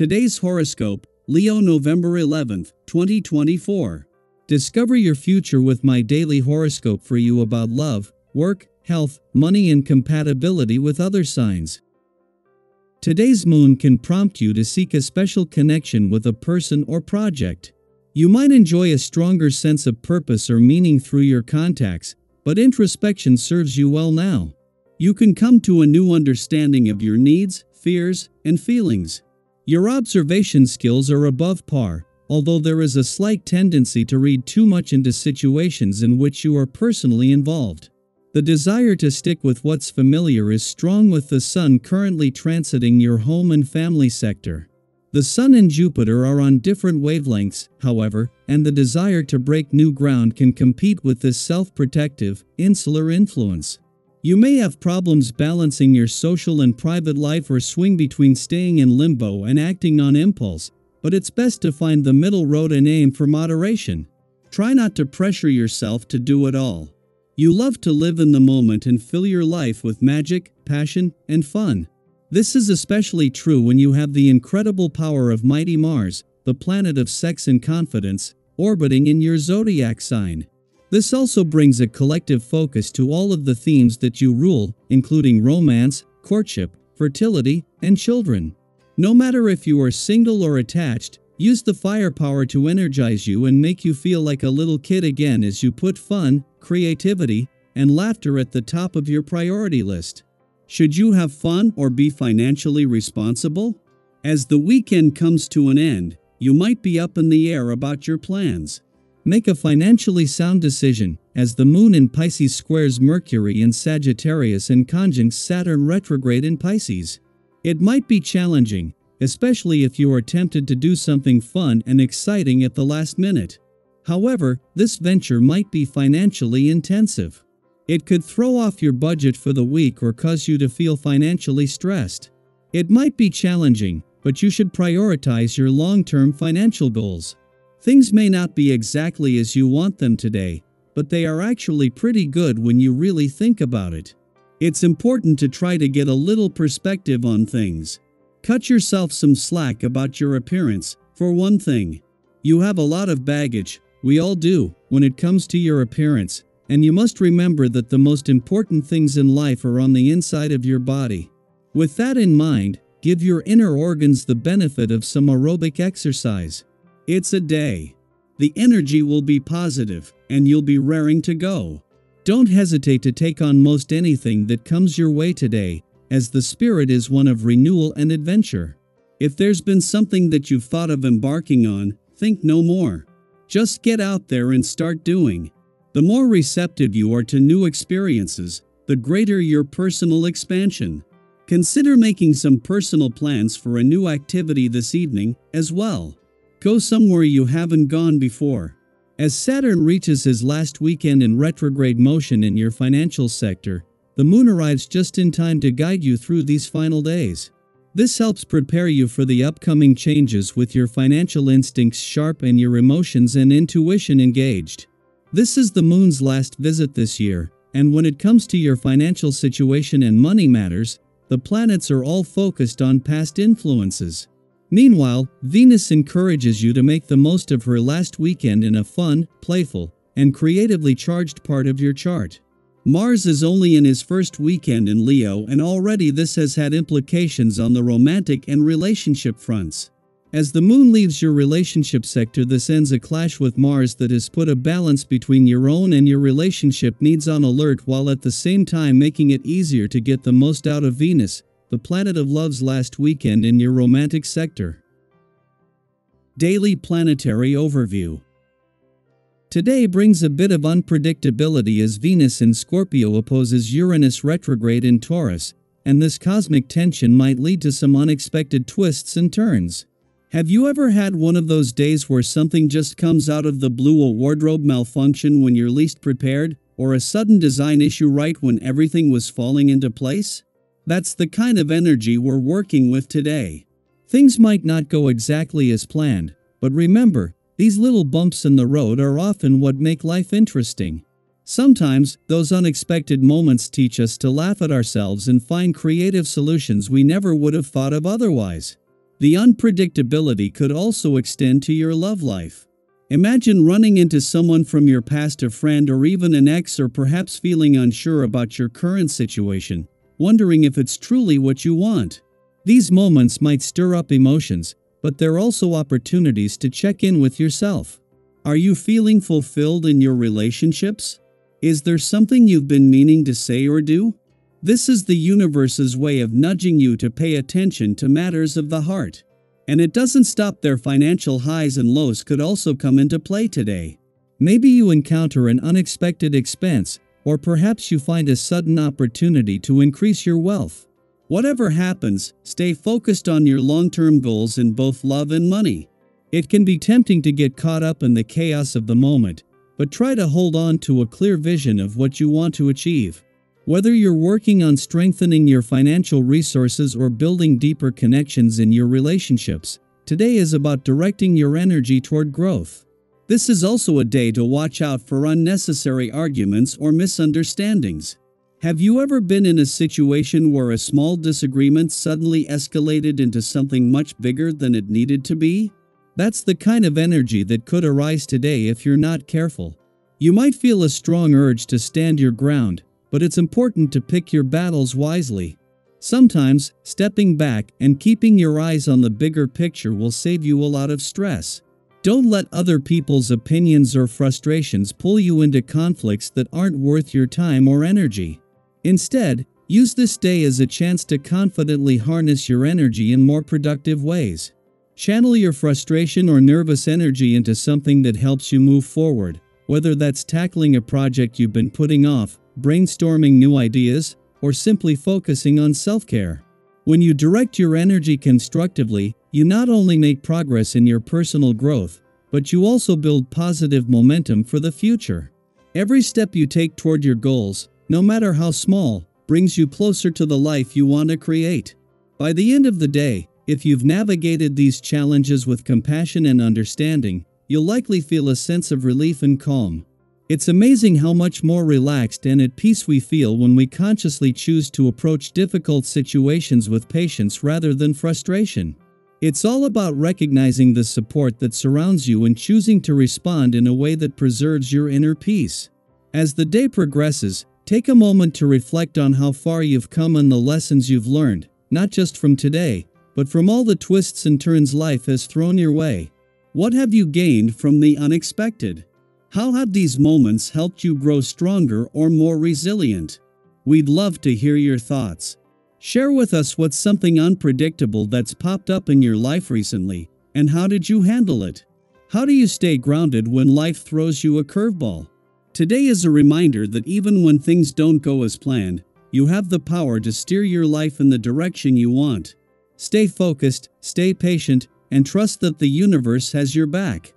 Today's horoscope, Leo November 11th, 2024. Discover your future with my daily horoscope for you about love, work, health, money, and compatibility with other signs. Today's moon can prompt you to seek a special connection with a person or project. You might enjoy a stronger sense of purpose or meaning through your contacts, but introspection serves you well now. You can come to a new understanding of your needs, fears, and feelings. Your observation skills are above par, although there is a slight tendency to read too much into situations in which you are personally involved. The desire to stick with what's familiar is strong with the Sun currently transiting your home and family sector. The Sun and Jupiter are on different wavelengths, however, and the desire to break new ground can compete with this self protective, insular influence. You may have problems balancing your social and private life or swing between staying in limbo and acting on impulse, but it's best to find the middle road and aim for moderation. Try not to pressure yourself to do it all. You love to live in the moment and fill your life with magic, passion, and fun. This is especially true when you have the incredible power of mighty Mars, the planet of sex and confidence, orbiting in your zodiac sign. This also brings a collective focus to all of the themes that you rule, including romance, courtship, fertility, and children. No matter if you are single or attached, use the firepower to energize you and make you feel like a little kid again as you put fun, creativity, and laughter at the top of your priority list. Should you have fun or be financially responsible? As the weekend comes to an end, you might be up in the air about your plans. Make a financially sound decision, as the moon in Pisces squares Mercury in Sagittarius and conjuncts Saturn retrograde in Pisces. It might be challenging, especially if you are tempted to do something fun and exciting at the last minute. However, this venture might be financially intensive. It could throw off your budget for the week or cause you to feel financially stressed. It might be challenging, but you should prioritize your long term financial goals. Things may not be exactly as you want them today, but they are actually pretty good when you really think about it. It's important to try to get a little perspective on things. Cut yourself some slack about your appearance, for one thing. You have a lot of baggage, we all do, when it comes to your appearance, and you must remember that the most important things in life are on the inside of your body. With that in mind, give your inner organs the benefit of some aerobic exercise. It's a day. The energy will be positive, and you'll be raring to go. Don't hesitate to take on most anything that comes your way today, as the spirit is one of renewal and adventure. If there's been something that you've thought of embarking on, think no more. Just get out there and start doing. The more receptive you are to new experiences, the greater your personal expansion. Consider making some personal plans for a new activity this evening as well. Go somewhere you haven't gone before. As Saturn reaches his last weekend in retrograde motion in your financial sector, the moon arrives just in time to guide you through these final days. This helps prepare you for the upcoming changes with your financial instincts sharp and your emotions and intuition engaged. This is the moon's last visit this year, and when it comes to your financial situation and money matters, the planets are all focused on past influences. Meanwhile, Venus encourages you to make the most of her last weekend in a fun, playful, and creatively charged part of your chart. Mars is only in his first weekend in Leo, and already this has had implications on the romantic and relationship fronts. As the moon leaves your relationship sector, this ends a clash with Mars that has put a balance between your own and your relationship needs on alert while at the same time making it easier to get the most out of Venus, the planet of love's last weekend in your romantic sector. Daily Planetary Overview Today brings a bit of unpredictability as Venus in Scorpio opposes Uranus retrograde in Taurus, and this cosmic tension might lead to some unexpected twists and turns. Have you ever had one of those days where something just comes out of the blue a wardrobe malfunction when you're least prepared, or a sudden design issue right when everything was falling into place? That's the kind of energy we're working with today. Things might not go exactly as planned, but remember, these little bumps in the road are often what make life interesting. Sometimes, those unexpected moments teach us to laugh at ourselves and find creative solutions we never would have thought of otherwise. The unpredictability could also extend to your love life. Imagine running into someone from your past, a friend, or even an ex, or perhaps feeling unsure about your current situation, wondering if it's truly what you want. These moments might stir up emotions, but they're also opportunities to check in with yourself. Are you feeling fulfilled in your relationships? Is there something you've been meaning to say or do? This is the universe's way of nudging you to pay attention to matters of the heart. And it doesn't stop there, financial highs and lows could also come into play today. Maybe you encounter an unexpected expense, or perhaps you find a sudden opportunity to increase your wealth. Whatever happens, stay focused on your long term goals in both love and money. It can be tempting to get caught up in the chaos of the moment, but try to hold on to a clear vision of what you want to achieve. Whether you're working on strengthening your financial resources or building deeper connections in your relationships, today is about directing your energy toward growth. This is also a day to watch out for unnecessary arguments or misunderstandings. Have you ever been in a situation where a small disagreement suddenly escalated into something much bigger than it needed to be? That's the kind of energy that could arise today if you're not careful. You might feel a strong urge to stand your ground, but it's important to pick your battles wisely. Sometimes, stepping back and keeping your eyes on the bigger picture will save you a lot of stress. Don't let other people's opinions or frustrations pull you into conflicts that aren't worth your time or energy. Instead, use this day as a chance to confidently harness your energy in more productive ways. Channel your frustration or nervous energy into something that helps you move forward, whether that's tackling a project you've been putting off, brainstorming new ideas, or simply focusing on self care. When you direct your energy constructively, you not only make progress in your personal growth, but you also build positive momentum for the future. Every step you take toward your goals, no matter how small, brings you closer to the life you want to create. By the end of the day, if you've navigated these challenges with compassion and understanding, you'll likely feel a sense of relief and calm. It's amazing how much more relaxed and at peace we feel when we consciously choose to approach difficult situations with patience rather than frustration. It's all about recognizing the support that surrounds you and choosing to respond in a way that preserves your inner peace. As the day progresses, take a moment to reflect on how far you've come and the lessons you've learned, not just from today, but from all the twists and turns life has thrown your way. What have you gained from the unexpected? How have these moments helped you grow stronger or more resilient? We'd love to hear your thoughts. Share with us what's something unpredictable that's popped up in your life recently, and how did you handle it? How do you stay grounded when life throws you a curveball? Today is a reminder that even when things don't go as planned, you have the power to steer your life in the direction you want. Stay focused, stay patient, and trust that the universe has your back.